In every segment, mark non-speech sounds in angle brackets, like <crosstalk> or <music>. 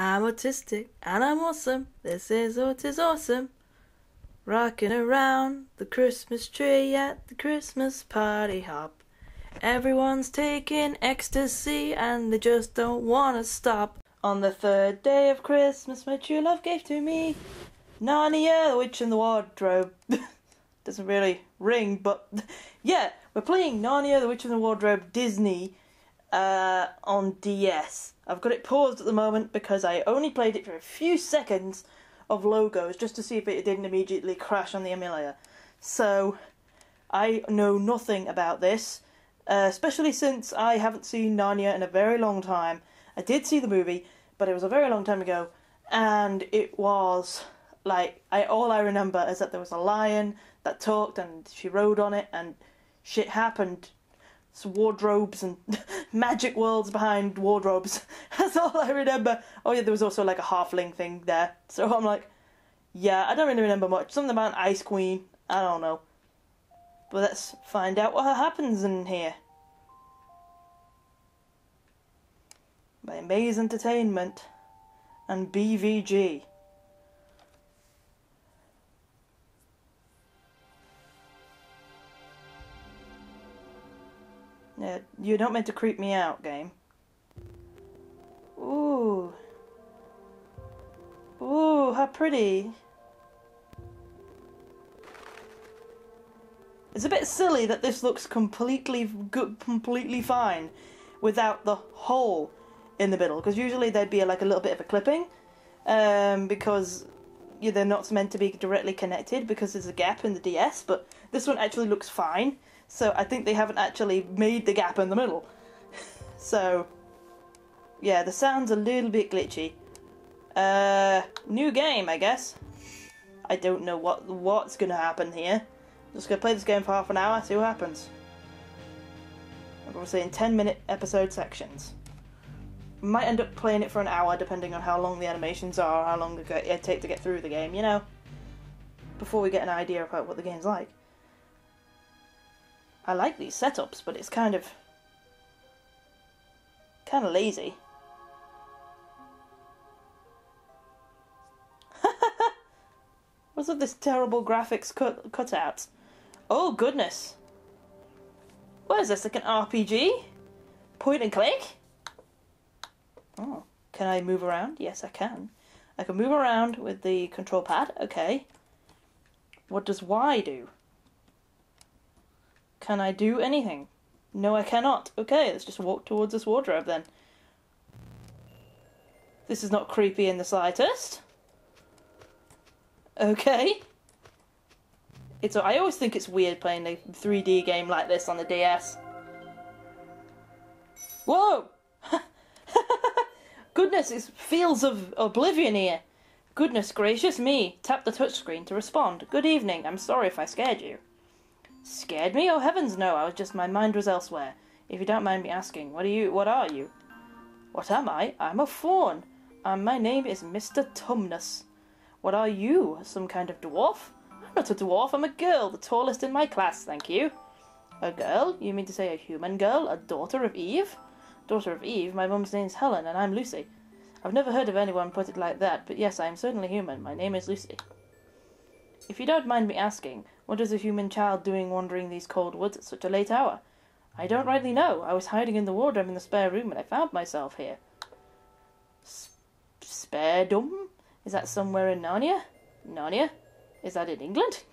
I'm autistic and I'm awesome. This is is awesome. Rocking around the Christmas tree at the Christmas party hop. Everyone's taking ecstasy and they just don't want to stop. On the third day of Christmas, my true love gave to me Narnia, the Witch in the Wardrobe. <laughs> Doesn't really ring, but <laughs> yeah, we're playing Narnia, the Witch in the Wardrobe Disney uh, on DS. I've got it paused at the moment because I only played it for a few seconds of logos just to see if it didn't immediately crash on the emulator. So I know nothing about this, uh, especially since I haven't seen Narnia in a very long time. I did see the movie, but it was a very long time ago, and it was like I all I remember is that there was a lion that talked and she rode on it and shit happened wardrobes and <laughs> magic worlds behind wardrobes. <laughs> That's all I remember. Oh yeah, there was also like a halfling thing there. So I'm like, yeah, I don't really remember much. Something about an ice queen. I don't know. But let's find out what happens in here. By Amaze Entertainment and BVG. Yeah, you're not meant to creep me out, game. Ooh. Ooh, how pretty. It's a bit silly that this looks completely good, completely fine without the hole in the middle, because usually there'd be like a little bit of a clipping, um, because yeah, they're not meant to be directly connected because there's a gap in the DS, but this one actually looks fine. So I think they haven't actually made the gap in the middle. <laughs> so, yeah, the sound's a little bit glitchy. Uh, new game, I guess. I don't know what what's gonna happen here. Just gonna play this game for half an hour, see what happens. I'm Obviously in 10 minute episode sections. Might end up playing it for an hour depending on how long the animations are, how long it take to get through the game, you know? Before we get an idea about what the game's like. I like these setups, but it's kind of kind of lazy. <laughs> What's with this terrible graphics cut cutouts? Oh goodness! What is this? Like an RPG? Point and click? Oh, can I move around? Yes, I can. I can move around with the control pad. Okay. What does Y do? Can I do anything? No, I cannot. Okay, let's just walk towards this wardrobe then. This is not creepy in the slightest. Okay. It's. I always think it's weird playing a 3D game like this on the DS. Whoa! <laughs> Goodness, it's fields of oblivion here. Goodness gracious me. Tap the touchscreen to respond. Good evening. I'm sorry if I scared you. Scared me? Oh heavens no, I was just my mind was elsewhere. If you don't mind me asking, what are you what are you? What am I? I'm a faun. and um, my name is Mr. Tumnus. What are you? Some kind of dwarf? I'm not a dwarf, I'm a girl, the tallest in my class, thank you. A girl? You mean to say a human girl? A daughter of Eve? Daughter of Eve? My mum's name's Helen, and I'm Lucy. I've never heard of anyone put it like that, but yes, I am certainly human. My name is Lucy. If you don't mind me asking, what is a human child doing wandering these cold woods at such a late hour? I don't rightly know. I was hiding in the wardrobe in the spare room and I found myself here. Spare room? Is that somewhere in Narnia? Narnia? Is that in England?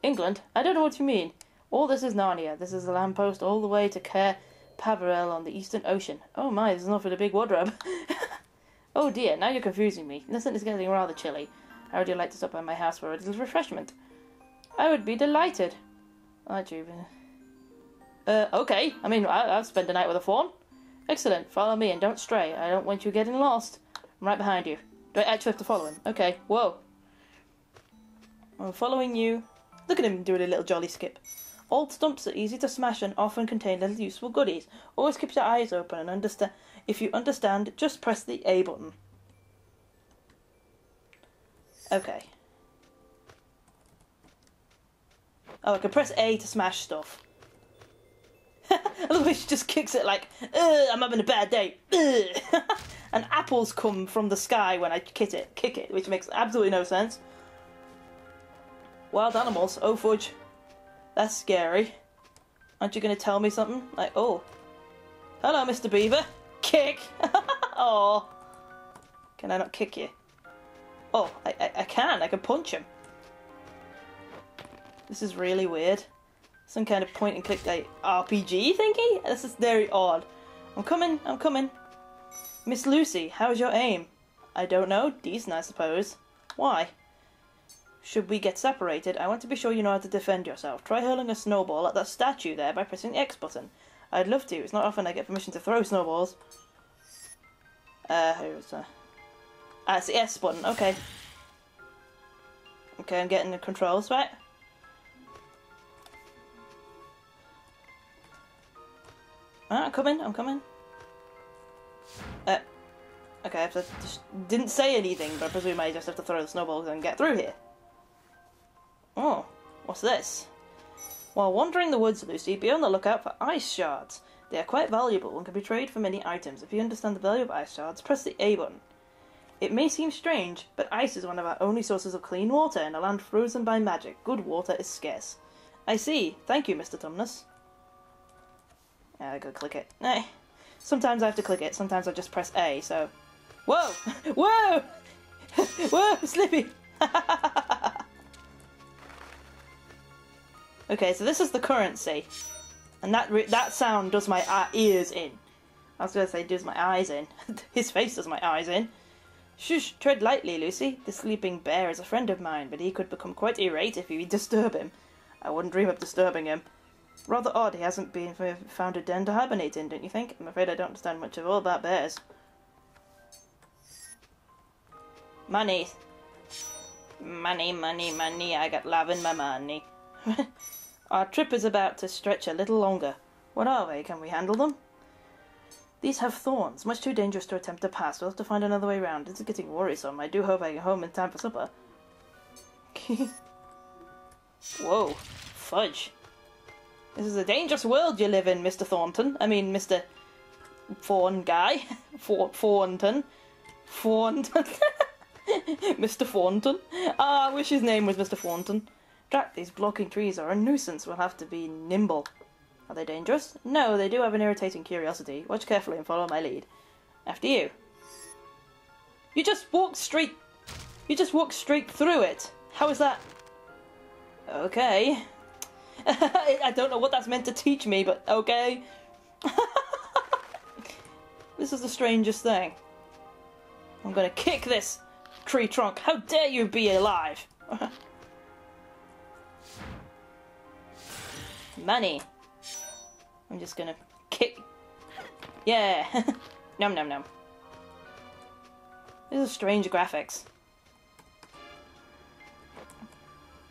England? I don't know what you mean. All this is Narnia. This is the lamppost all the way to Cair Paravel on the Eastern Ocean. Oh my, this is not for the big wardrobe. <laughs> oh dear, now you're confusing me. Listen, it's getting rather chilly. How would like to stop by my house for a little refreshment? I would be delighted. I do. Uh, okay. I mean, I, I've the night with a faun. Excellent. Follow me and don't stray. I don't want you getting lost. I'm right behind you. Do I actually have to follow him? Okay. Whoa. I'm following you. Look at him doing a little jolly skip. Old stumps are easy to smash and often contain little useful goodies. Always keep your eyes open and understand. If you understand, just press the A button. Okay. Oh, I can press A to smash stuff. <laughs> I love she just kicks it like, I'm having a bad day. <laughs> and apples come from the sky when I kick it, kick it, which makes absolutely no sense. Wild animals, oh fudge. That's scary. Aren't you going to tell me something? Like, oh. Hello, Mr. Beaver. Kick! <laughs> oh. Can I not kick you? Oh, I, I, I can. I can punch him. This is really weird. Some kind of point and click like RPG thingy? This is very odd. I'm coming, I'm coming. Miss Lucy, how's your aim? I don't know. Decent, I suppose. Why? Should we get separated, I want to be sure you know how to defend yourself. Try hurling a snowball at that statue there by pressing the X button. I'd love to. It's not often I get permission to throw snowballs. Uh, who's uh... Ah, it's the S button. Okay. Okay, I'm getting the controls right. Ah, I'm coming, I'm coming. Uh, okay, I just didn't say anything, but I presume I just have to throw the snowballs and get through here. Oh, what's this? While wandering the woods, Lucy, be on the lookout for ice shards. They are quite valuable and can be traded for many items. If you understand the value of ice shards, press the A button. It may seem strange, but ice is one of our only sources of clean water in a land frozen by magic. Good water is scarce. I see. Thank you, Mr. Tumnus. I gotta click it. Sometimes I have to click it, sometimes I just press A, so... Whoa! <laughs> Whoa! <laughs> Whoa, Slippy! <laughs> okay, so this is the currency. And that that sound does my ears in. I was gonna say does my eyes in. His face does my eyes in. Shush, tread lightly, Lucy. The sleeping bear is a friend of mine, but he could become quite irate if you disturb him. I wouldn't dream of disturbing him. Rather odd he hasn't been found a den to hibernate in, don't you think? I'm afraid I don't understand much of all about bears. Money. Money, money, money, I got love in my money. <laughs> Our trip is about to stretch a little longer. What are they? Can we handle them? These have thorns, much too dangerous to attempt to pass. We'll have to find another way round. It's getting worrisome. I do hope I get home in time for supper. <laughs> Whoa, fudge. This is a dangerous world you live in, Mr. Thornton. I mean, Mr. Faun guy. Thornton. Thornton. Mr. Thornton. Ah, I wish his name was Mr. Thornton. Drat, these blocking trees are a nuisance. We'll have to be nimble. Are they dangerous? No, they do have an irritating curiosity. Watch carefully and follow my lead. After you. You just walked straight... You just walked straight through it. How is that... Okay. <laughs> I don't know what that's meant to teach me, but okay. <laughs> this is the strangest thing. I'm gonna kick this tree trunk. How dare you be alive? <laughs> Money. I'm just gonna kick. Yeah. num num num. This is strange graphics.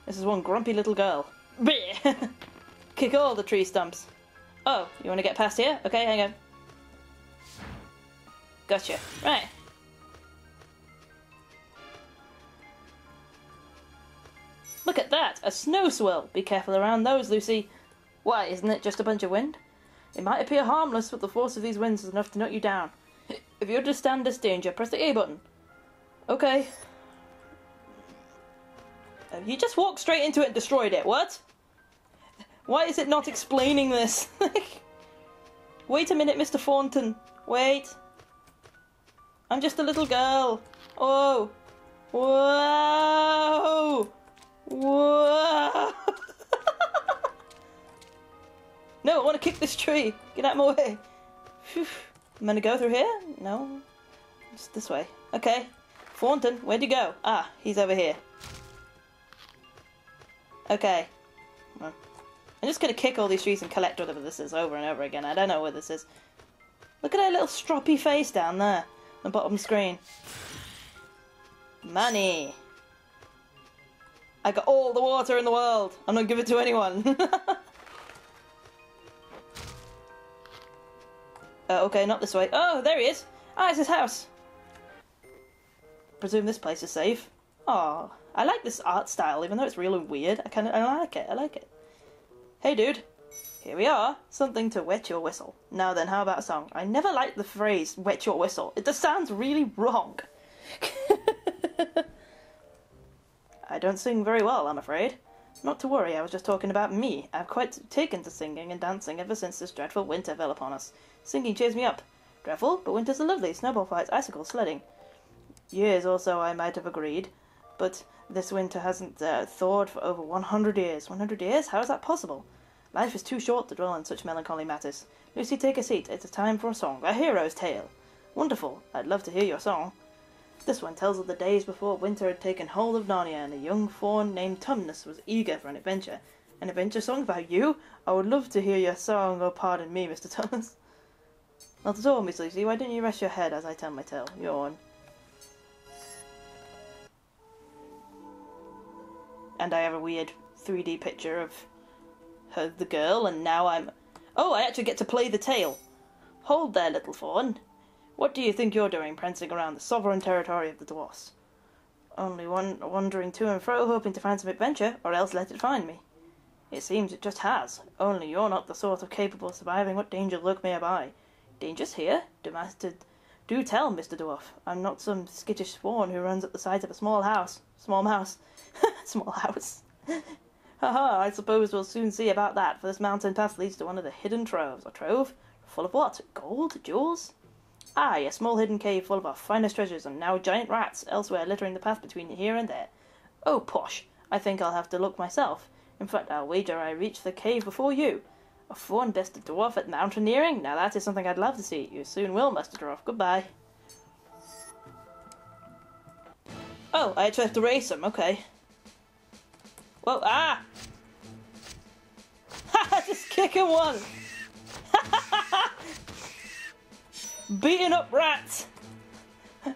This is one grumpy little girl. <laughs> Kick all the tree stumps. Oh, you want to get past here? Okay, hang on. Gotcha. Right. Look at that! A snow swirl! Be careful around those, Lucy. Why, isn't it just a bunch of wind? It might appear harmless, but the force of these winds is enough to knock you down. If you understand this danger, press the A button. Okay. Uh, you just walked straight into it and destroyed it. What? Why is it not explaining this? <laughs> Wait a minute, Mr. Thornton. Wait. I'm just a little girl. Oh. Whoa. Whoa. <laughs> no, I want to kick this tree. Get out of my way. Whew. I'm gonna go through here? No. It's this way. Okay. Thornton, where'd you go? Ah, he's over here. Okay. I'm just gonna kick all these trees and collect whatever this is over and over again. I don't know where this is. Look at her little stroppy face down there on the bottom screen. Money. I got all the water in the world. I'm not giving it to anyone. <laughs> uh, okay, not this way. Oh, there he is. Ah, it's his house. Presume this place is safe. Oh, I like this art style, even though it's really weird. I kind of I like it. I like it. Hey, dude. Here we are. Something to wet your whistle. Now then, how about a song? I never liked the phrase wet your whistle. It just sounds really wrong. <laughs> I don't sing very well, I'm afraid. Not to worry, I was just talking about me. I've quite taken to singing and dancing ever since this dreadful winter fell upon us. Singing cheers me up. Dreadful, but winters are lovely. Snowball fights, icicles, sledding. Years or so I might have agreed, but this winter hasn't uh, thawed for over 100 years. 100 years? How is that possible? Life is too short to dwell on such melancholy matters. Lucy, take a seat. It's a time for a song. A hero's tale. Wonderful. I'd love to hear your song. This one tells of the days before winter had taken hold of Narnia, and a young faun named Tumnus was eager for an adventure. An adventure song about you? I would love to hear your song. Oh, pardon me, Mr. Tumnus. <laughs> Not at all, Miss Lucy. Why don't you rest your head as I tell my tale? Yawn. And I have a weird 3D picture of her, the girl, and now I'm. Oh, I actually get to play the tale. Hold there, little faun. What do you think you're doing, prancing around the sovereign territory of the dwarfs? Only one wandering to and fro, hoping to find some adventure, or else let it find me. It seems it just has. Only you're not the sort of capable of surviving what dangers lurk nearby. Dangers here? Demanded. Do tell, Mr. Dwarf. I'm not some skittish faun who runs at the sight of a small house. Small mouse. <laughs> small house. <laughs> Haha, I suppose we'll soon see about that, for this mountain pass leads to one of the hidden troves. A trove? Full of what? Gold? Jewels? Aye, a small hidden cave full of our finest treasures, and now giant rats elsewhere littering the path between here and there. Oh, posh! I think I'll have to look myself. In fact, I'll wager I reach the cave before you. A faun-bested dwarf at mountaineering? Now that is something I'd love to see. You soon will, Master Dwarf. Goodbye. Oh, I have to race him. Okay. Whoa, ah! <laughs> Just kicking one! <laughs> Beating up rats! <laughs>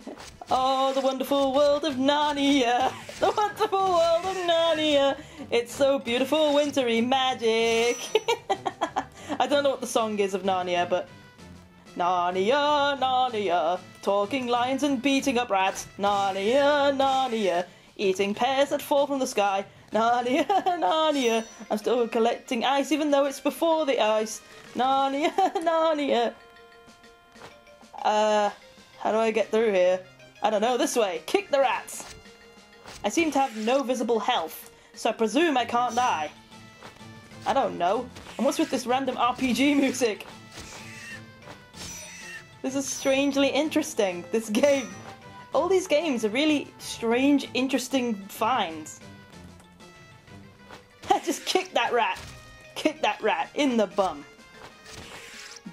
oh, the wonderful world of Narnia! The wonderful world of Narnia! It's so beautiful, wintry magic! I don't know what the song is of Narnia, but. Narnia, Narnia, talking lions and beating up rats. Narnia, Narnia, eating pears that fall from the sky. Narnia, <laughs> Narnia, I'm still collecting ice even though it's before the ice. Narnia, <laughs> Narnia. Uh, how do I get through here? I don't know, this way. Kick the rats. I seem to have no visible health, so I presume I can't die. I don't know. And what's with this random RPG <laughs> music? This is strangely interesting, this game. All these games are really strange, interesting finds. <laughs> Just kick that rat. Kick that rat in the bum.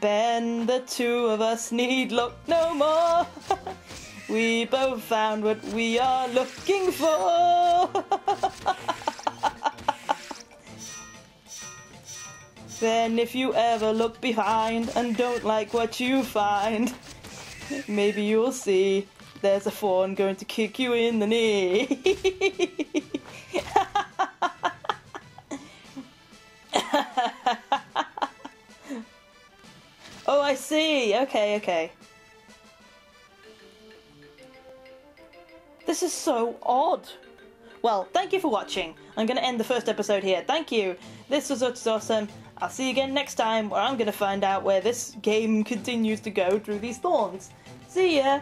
Ben, the two of us need look no more. <laughs> we both found what we are looking for. <laughs> then if you ever look behind and don't like what you find, maybe you'll see there's a faun going to kick you in the knee. Okay, okay. This is so odd. Well, thank you for watching. I'm going to end the first episode here. Thank you. This was awesome. I'll see you again next time where I'm going to find out where this game <laughs> continues to go through these thorns. See ya!